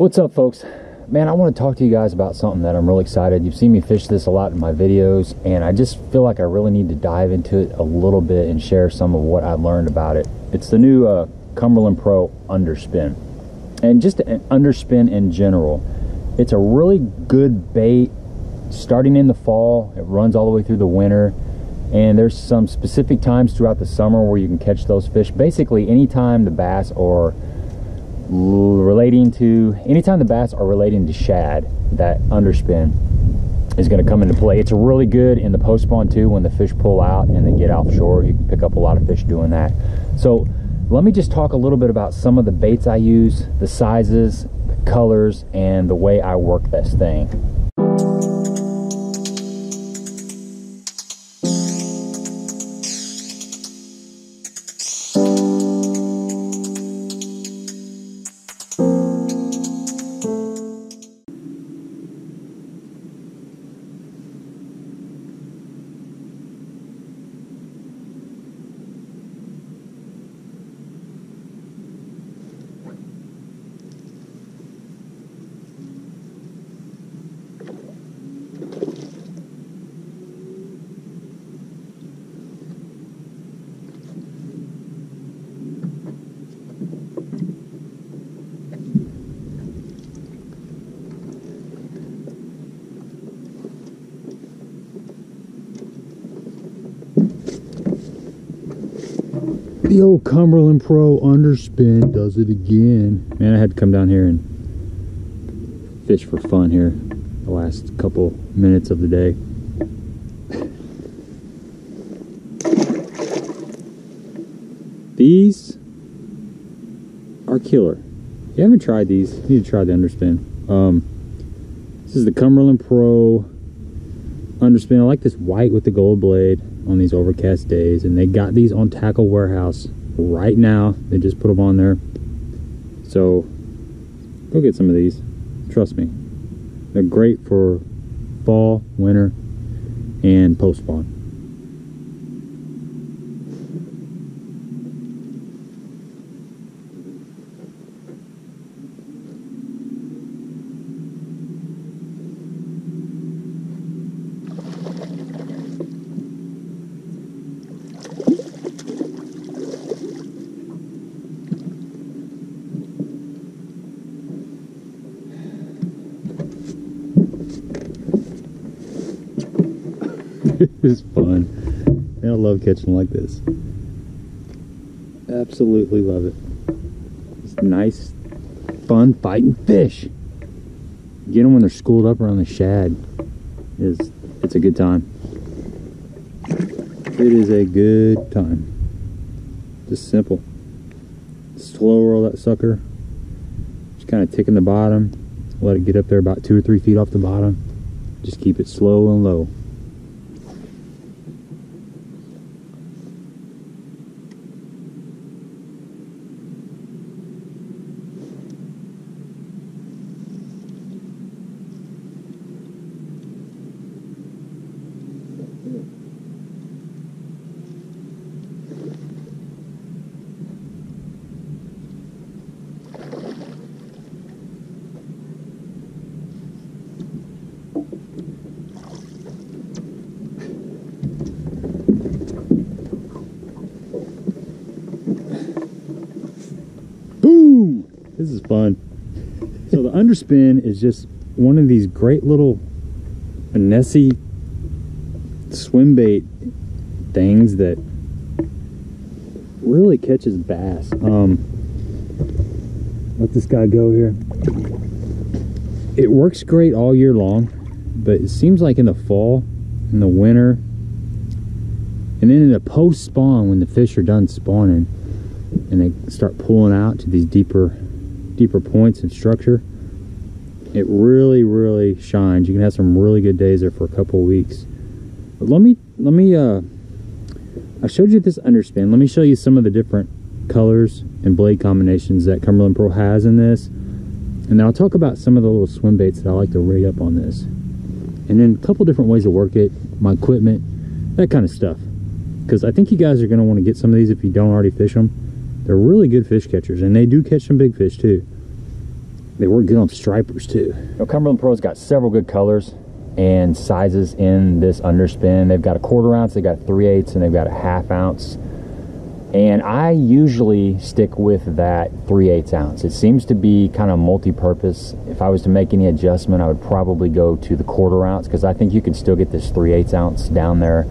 What's up folks? Man, I want to talk to you guys about something that I'm really excited. You've seen me fish this a lot in my videos and I just feel like I really need to dive into it a little bit and share some of what I've learned about it. It's the new uh, Cumberland Pro underspin. And just an underspin in general. It's a really good bait starting in the fall. It runs all the way through the winter and there's some specific times throughout the summer where you can catch those fish. Basically anytime the bass are relating to anytime the bass are relating to shad that underspin is going to come into play. It's really good in the post spawn too when the fish pull out and they get offshore you can pick up a lot of fish doing that. So let me just talk a little bit about some of the baits i use the sizes the colors and the way i work this thing The old Cumberland Pro underspin does it again. Man, I had to come down here and fish for fun here the last couple minutes of the day. These are killer. If you haven't tried these, you need to try the underspin. Um, this is the Cumberland Pro underspin. I like this white with the gold blade on these overcast days and they got these on tackle warehouse right now. They just put them on there. So go get some of these. Trust me. They're great for fall winter and post it's fun. I love catching like this. Absolutely love it. It's nice, fun fighting fish. Get them when they're schooled up around the shad. Is it's a good time. It is a good time. Just simple. Slow roll that sucker. Just kind of ticking the bottom. Let it get up there about two or three feet off the bottom. Just keep it slow and low. This is fun. So the underspin is just one of these great little finessey swim bait things that really catches bass. Um, let this guy go here. It works great all year long, but it seems like in the fall, in the winter, and then in the post spawn when the fish are done spawning and they start pulling out to these deeper deeper points and structure it really really shines. You can have some really good days there for a couple weeks. But let me let me uh i showed you this underspin let me show you some of the different colors and blade combinations that cumberland pro has in this. And then i'll talk about some of the little swim baits that i like to rig up on this. And then a couple different ways to work it my equipment that kind of stuff. Because i think you guys are going to want to get some of these if you don't already fish them they're really good fish catchers and they do catch some big fish too they work good on stripers too. Now, Cumberland Pro's got several good colors and sizes in this underspin. They've got a quarter ounce, they've got three eighths, and they've got a half ounce. And I usually stick with that 3 8 ounce. It seems to be kind of multi-purpose. If I was to make any adjustment, I would probably go to the quarter ounce because I think you can still get this 3 8 ounce down there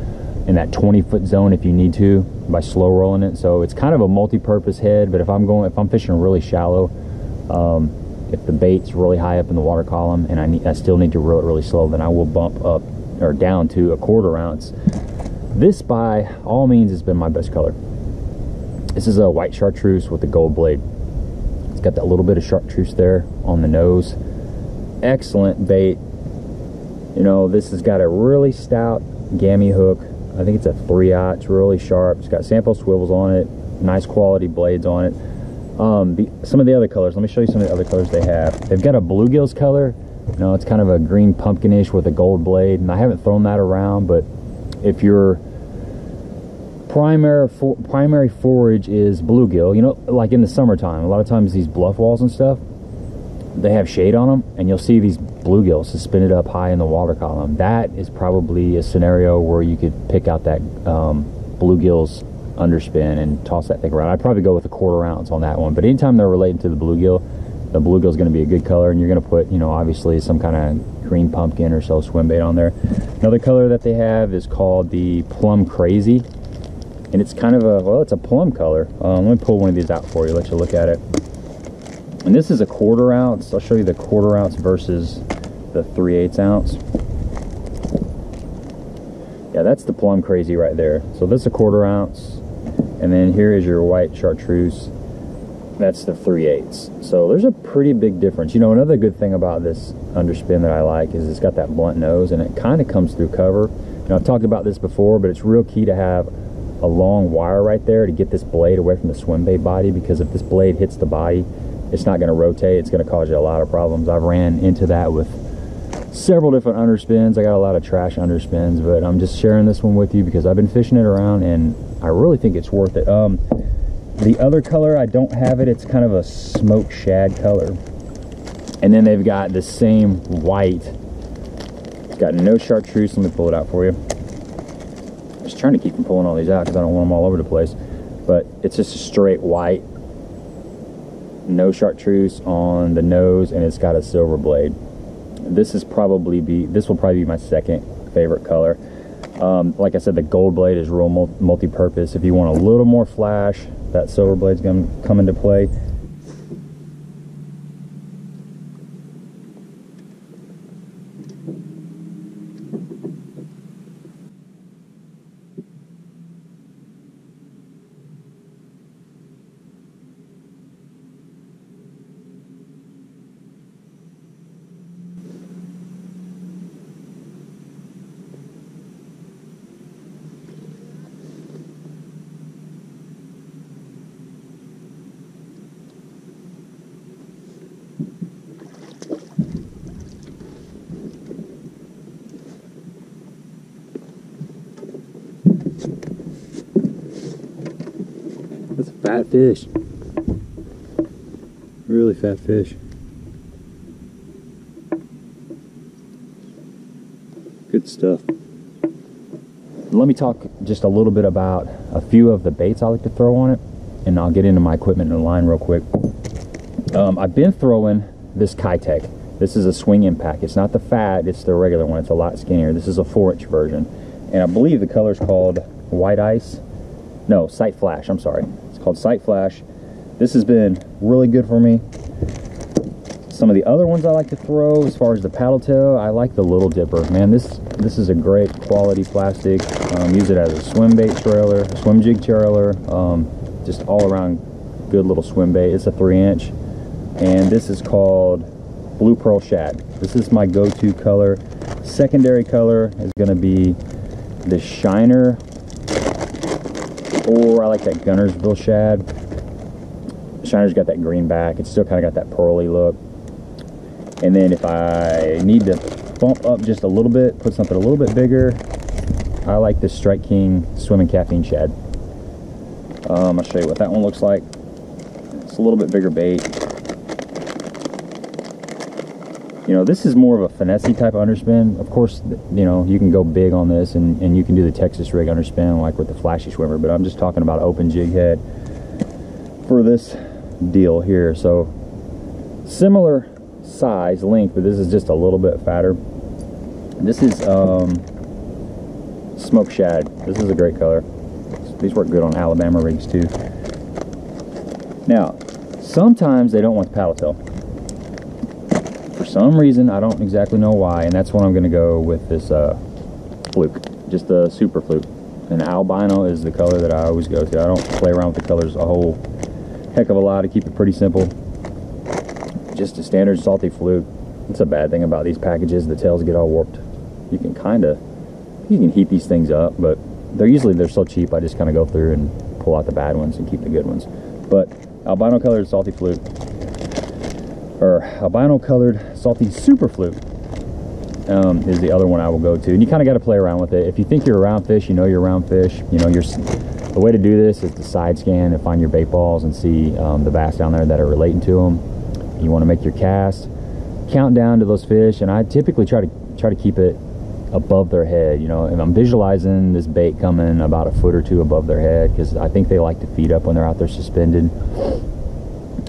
in that 20 foot zone if you need to by slow rolling it. So it's kind of a multi-purpose head, but if I'm going, if I'm fishing really shallow, um, if the bait's really high up in the water column and I, need, I still need to roll it really slow, then I will bump up or down to a quarter ounce. This by all means has been my best color. This is a white chartreuse with a gold blade. It's got that little bit of chartreuse there on the nose. Excellent bait. You know, this has got a really stout gammy hook. I think it's a 3-aught. It's really sharp. It's got Sampo swivels on it. Nice quality blades on it. Um, the, some of the other colors. Let me show you some of the other colors they have. They've got a bluegills color. You know, it's kind of a green pumpkinish with a gold blade. And I haven't thrown that around, but if you're primary for, primary forage is bluegill. You know, like in the summertime, a lot of times these bluff walls and stuff, they have shade on them, and you'll see these bluegills suspended up high in the water column. That is probably a scenario where you could pick out that um, bluegills underspin and toss that thing around. I'd probably go with a quarter ounce on that one. But anytime they're relating to the bluegill, the bluegill is going to be a good color, and you're going to put, you know, obviously some kind of green pumpkin or so swim bait on there. Another color that they have is called the Plum Crazy and it's kind of a well it's a plum color um, let me pull one of these out for you let you look at it and this is a quarter ounce. I'll show you the quarter ounce versus the 3 8 ounce. Yeah that's the plum crazy right there. So this is a quarter ounce and then here is your white chartreuse. That's the 3 8 so there's a pretty big difference. You know another good thing about this underspin that I like is it's got that blunt nose and it kind of comes through cover. You I've talked about this before but it's real key to have a long wire right there to get this blade away from the swim bait body because if this blade hits the body it's not going to rotate it's going to cause you a lot of problems. I've ran into that with several different underspins. I got a lot of trash underspins but I'm just sharing this one with you because I've been fishing it around and I really think it's worth it. Um, the other color I don't have it. It's kind of a smoke shad color. And then they've got the same white. It's got no chartreuse. Let me pull it out for you. I'm just trying to keep from pulling all these out because I don't want them all over the place. But it's just a straight white, no chartreuse on the nose, and it's got a silver blade. This is probably be this will probably be my second favorite color. Um, like I said, the gold blade is real multi-purpose. If you want a little more flash, that silver blade's gonna come into play. Fat fish. Really fat fish. Good stuff. Let me talk just a little bit about a few of the baits I like to throw on it, and I'll get into my equipment and line real quick. Um, I've been throwing this Keitech. This is a swing impact. It's not the fat, it's the regular one. It's a lot skinnier. This is a 4-inch version. And I believe the color is called White Ice. No, Sight Flash, I'm sorry. Called Sight Flash. This has been really good for me. Some of the other ones I like to throw, as far as the paddle tail, I like the Little Dipper. Man, this this is a great quality plastic. Um, use it as a swim bait trailer, swim jig trailer, um, just all around good little swim bait. It's a three inch. And this is called Blue Pearl Shad. This is my go-to color. Secondary color is gonna be the Shiner or I like that Guntersville shad. Shiner's got that green back. It's still kind of got that pearly look. And then if I need to bump up just a little bit, put something a little bit bigger, I like this Strike King Swimming Caffeine Shad. Um, I'll show you what that one looks like. It's a little bit bigger bait. You know, this is more of a finessey type underspin. Of course, you know, you can go big on this and, and you can do the Texas rig underspin like with the flashy swimmer, but I'm just talking about open jig head for this deal here. So similar size, length, but this is just a little bit fatter. This is um, smoke shad. This is a great color. These work good on Alabama rigs too. Now, sometimes they don't want the paddle tail. Some reason, I don't exactly know why, and that's when I'm gonna go with this uh, fluke, just a super fluke. And albino is the color that I always go to. I don't play around with the colors a whole heck of a lot to keep it pretty simple. Just a standard salty fluke. It's a bad thing about these packages. The tails get all warped. You can kind of, you can heat these things up, but they're usually, they're so cheap, I just kind of go through and pull out the bad ones and keep the good ones. But albino colored salty fluke, or albino colored salty super fluke um, is the other one I will go to. And you kind of got to play around with it. If you think you're a round fish, you know you're a round fish. You know, you're, the way to do this is to side scan and find your bait balls and see um, the bass down there that are relating to them. You want to make your cast, count down to those fish, and I typically try to try to keep it above their head. You know, if I'm visualizing this bait coming about a foot or two above their head, because I think they like to feed up when they're out there suspended.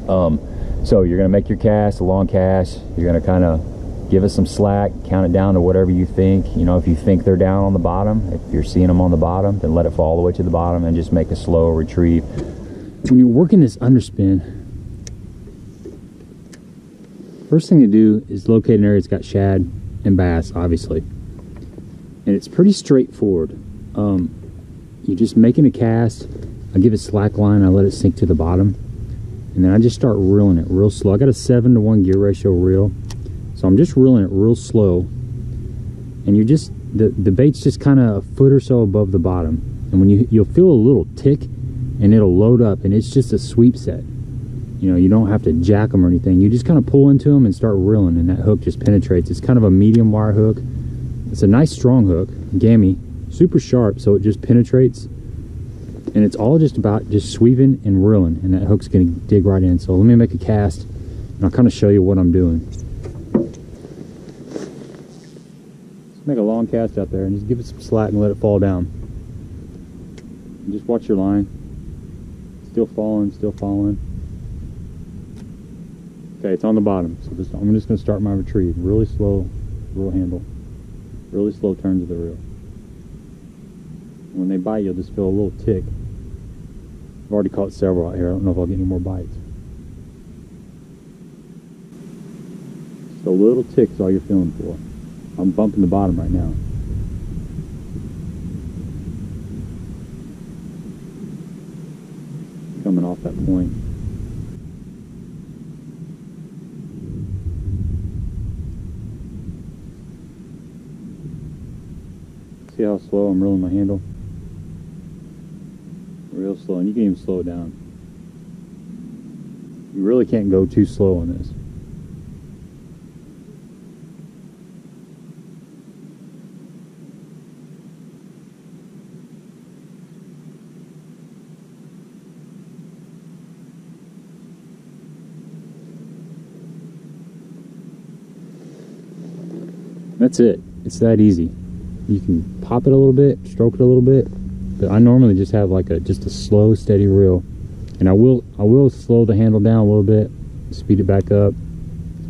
Um, so you're gonna make your cast, a long cast. You're gonna kind of give it some slack, count it down to whatever you think. You know, if you think they're down on the bottom, if you're seeing them on the bottom, then let it fall all the way to the bottom and just make a slow retrieve. When you're working this underspin, first thing to do is locate an area that's got shad and bass, obviously. And it's pretty straightforward. Um, you're just making a cast. I give it slack line. I let it sink to the bottom. And then I just start reeling it real slow. I got a 7 to 1 gear ratio reel. So I'm just reeling it real slow. And you just, the, the bait's just kind of a foot or so above the bottom. And when you, you'll feel a little tick and it'll load up and it's just a sweep set. You know, you don't have to jack them or anything. You just kind of pull into them and start reeling and that hook just penetrates. It's kind of a medium wire hook. It's a nice strong hook, gammy, super sharp, so it just penetrates. And it's all just about just sweeping and reeling, and that hook's gonna dig right in. So let me make a cast, and I'll kind of show you what I'm doing. Let's make a long cast out there, and just give it some slack and let it fall down. And just watch your line. Still falling, still falling. Okay, it's on the bottom. So just, I'm just gonna start my retrieve. Really slow, reel handle. Really slow turns of the reel. When they bite, you'll just feel a little tick. I've already caught several out here. I don't know if I'll get any more bites. A little ticks all you're feeling for. I'm bumping the bottom right now. Coming off that point. See how slow I'm reeling my handle? Real slow, and you can even slow it down. You really can't go too slow on this. That's it. It's that easy you can pop it a little bit stroke it a little bit but I normally just have like a just a slow steady reel. And I will I will slow the handle down a little bit speed it back up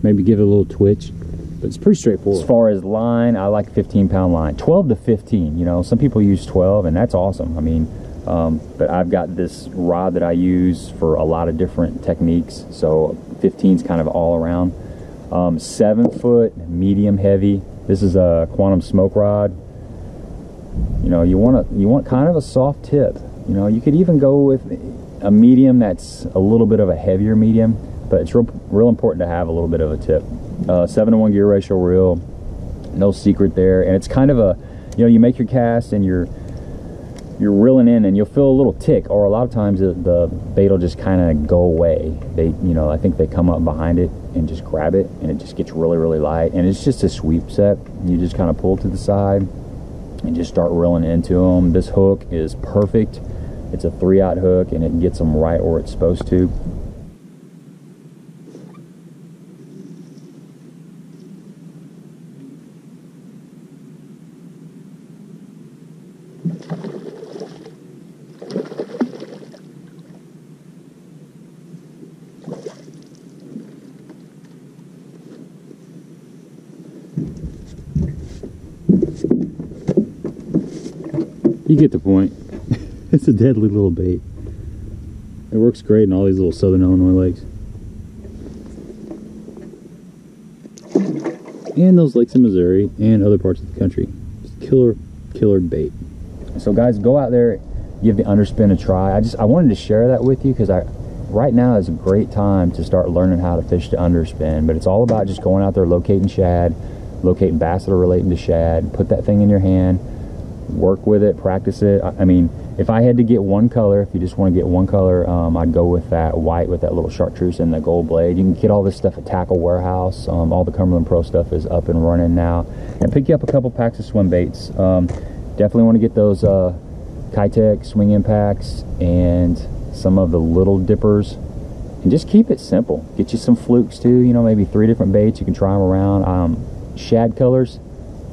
maybe give it a little twitch but it's pretty straightforward. As far as line I like 15 pound line. 12 to 15 you know some people use 12 and that's awesome. I mean um, but I've got this rod that I use for a lot of different techniques so 15 is kind of all around. Um, seven foot medium heavy. This is a quantum smoke rod you know you want to you want kind of a soft tip. You know you could even go with a medium that's a little bit of a heavier medium but it's real real important to have a little bit of a tip. Uh, seven to one gear ratio reel no secret there. And it's kind of a you know you make your cast and you're you're reeling in and you'll feel a little tick or a lot of times the, the bait will just kind of go away. They you know i think they come up behind it and just grab it and it just gets really really light. And it's just a sweep set. You just kind of pull to the side and just start reeling into them. This hook is perfect. It's a three aught hook and it gets them right where it's supposed to. You get the point. it's a deadly little bait. It works great in all these little southern Illinois lakes. And those lakes in Missouri and other parts of the country. Just killer, killer bait. So guys, go out there, give the underspin a try. I just I wanted to share that with you because I right now is a great time to start learning how to fish the underspin. But it's all about just going out there, locating shad, locating bass that are relating to shad, put that thing in your hand, work with it, practice it. I, mean, if I had to get one color, if you just want to get one color, um, I'd go with that white with that little chartreuse and the gold blade. You can get all this stuff at Tackle Warehouse. Um, all the Cumberland Pro stuff is up and running now. And pick you up a couple packs of swim baits. Um, definitely want to get those uh, Keitech swing impacts and some of the little dippers. And just keep it simple. Get you some flukes too, you know, maybe three different baits. You can try them around. Um, shad colors,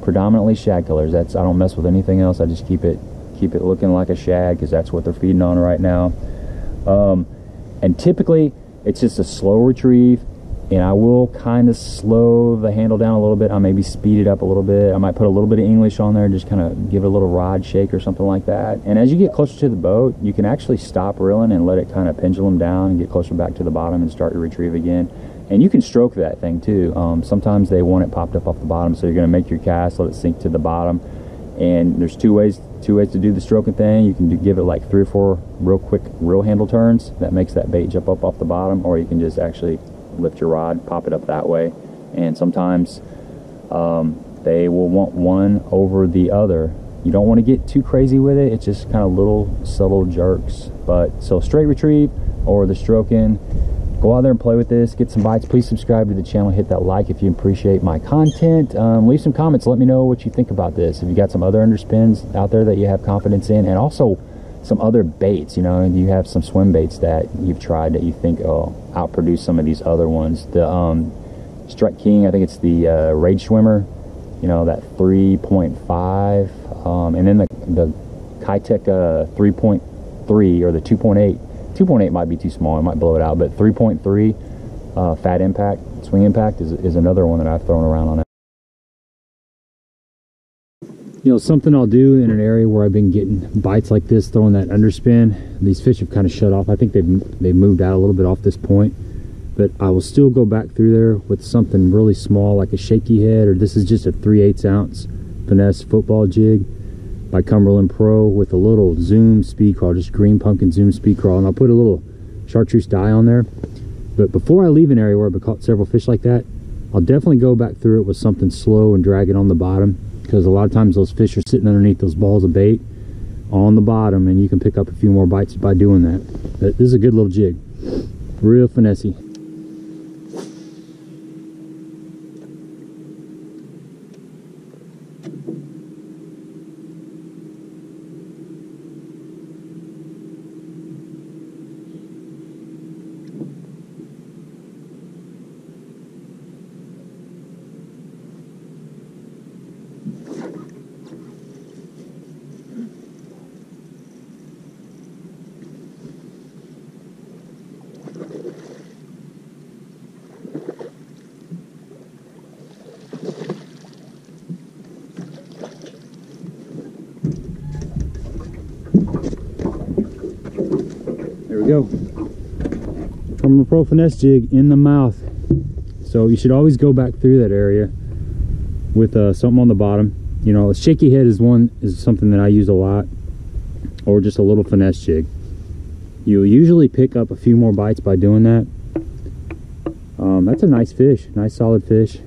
predominantly shad colors. That's I don't mess with anything else. I just keep it keep it looking like a shad because that's what they're feeding on right now. Um, and typically it's just a slow retrieve and I will kind of slow the handle down a little bit. I maybe speed it up a little bit. I might put a little bit of English on there, just kind of give it a little rod shake or something like that. And as you get closer to the boat, you can actually stop reeling and let it kind of pendulum down and get closer back to the bottom and start to retrieve again and you can stroke that thing too. Um, sometimes they want it popped up off the bottom so you're going to make your cast let it sink to the bottom. And there's two ways two ways to do the stroking thing. You can do, give it like three or four real quick reel handle turns that makes that bait jump up off the bottom or you can just actually lift your rod pop it up that way. And sometimes um, they will want one over the other. You don't want to get too crazy with it. It's just kind of little subtle jerks. But so straight retrieve or the stroking go out there and play with this get some bites. Please subscribe to the channel hit that like if you appreciate my content. Um, leave some comments let me know what you think about this. If you got some other underspins out there that you have confidence in and also some other baits you know do you have some swim baits that you've tried that you think oh outproduce some of these other ones. The um, strike king i think it's the uh, rage swimmer you know that 3.5 um, and then the the Keitech uh, 3.3 or the 2.8 2.8 might be too small. I might blow it out, but 3.3 uh, fat impact, swing impact is, is another one that I've thrown around on it. You know, something I'll do in an area where I've been getting bites like this, throwing that underspin, these fish have kind of shut off. I think they've, they've moved out a little bit off this point, but I will still go back through there with something really small, like a shaky head, or this is just a 3 8 ounce finesse football jig by Cumberland Pro with a little zoom speed crawl, just green pumpkin zoom speed crawl. And I'll put a little chartreuse dye on there. But before I leave an area where I've caught several fish like that, I'll definitely go back through it with something slow and drag it on the bottom because a lot of times those fish are sitting underneath those balls of bait on the bottom and you can pick up a few more bites by doing that. But this is a good little jig. Real finessey. Go. From a Pro Finesse jig in the mouth. So you should always go back through that area with uh, something on the bottom. You know, a shaky head is one is something that I use a lot, or just a little finesse jig. You'll usually pick up a few more bites by doing that. Um, that's a nice fish, nice solid fish.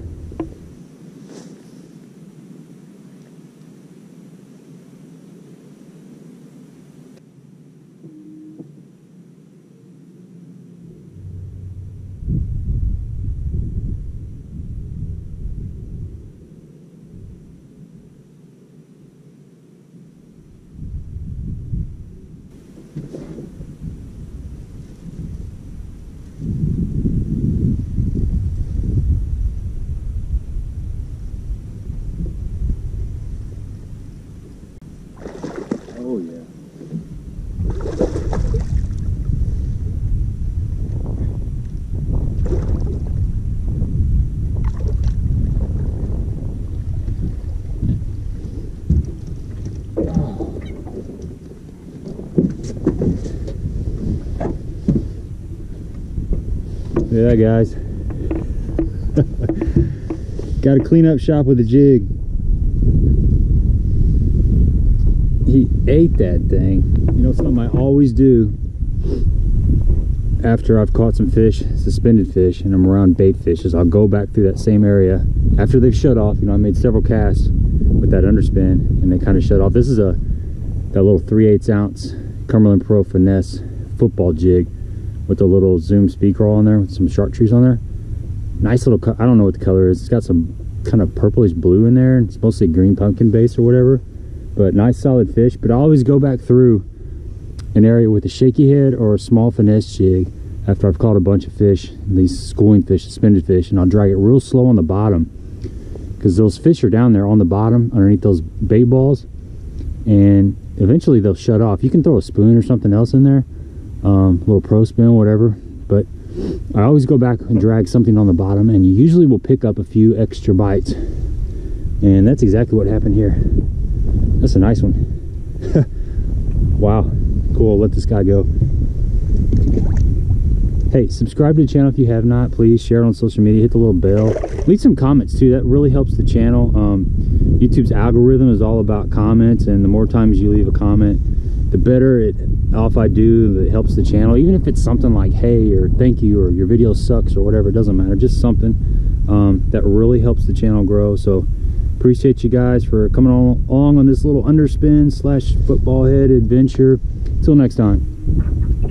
Look at that, guys. Got to clean up shop with a jig. He ate that thing. You know something I always do after I've caught some fish, suspended fish, and I'm around bait fish is I'll go back through that same area after they've shut off. You know, I made several casts with that underspin and they kind of shut off. This is a that little 3 8 ounce Cumberland Pro Finesse football jig with a little zoom speed crawl on there with some chartreuse on there. Nice little, I don't know what the color is. It's got some kind of purplish blue in there. It's mostly green pumpkin base or whatever. But nice solid fish. But I always go back through an area with a shaky head or a small finesse jig after I've caught a bunch of fish, these schooling fish, suspended fish, and I'll drag it real slow on the bottom because those fish are down there on the bottom underneath those bait balls and eventually they'll shut off. You can throw a spoon or something else in there, um, little pro spin, whatever, but I always go back and drag something on the bottom and you usually will pick up a few extra bites. And that's exactly what happened here. That's a nice one. wow, cool, let this guy go. Hey, subscribe to the channel if you have not. Please share it on social media. Hit the little bell. Leave some comments too. That really helps the channel. Um, YouTube's algorithm is all about comments, and the more times you leave a comment, the better it off I do. It helps the channel. Even if it's something like "Hey" or "Thank you" or "Your video sucks" or whatever, it doesn't matter. Just something um, that really helps the channel grow. So appreciate you guys for coming along on this little underspin slash football head adventure. Until next time.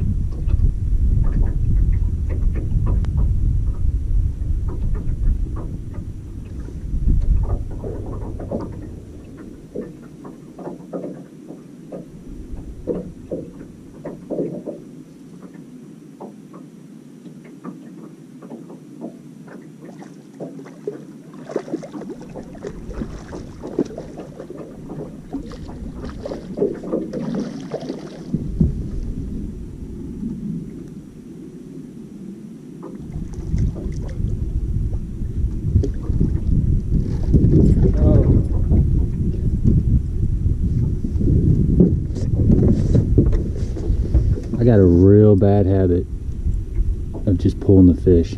Got a real bad habit of just pulling the fish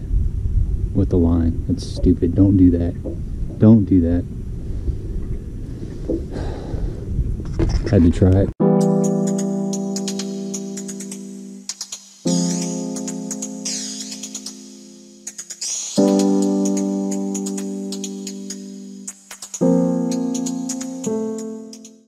with the line. That's stupid. Don't do that. Don't do that. Had to try it.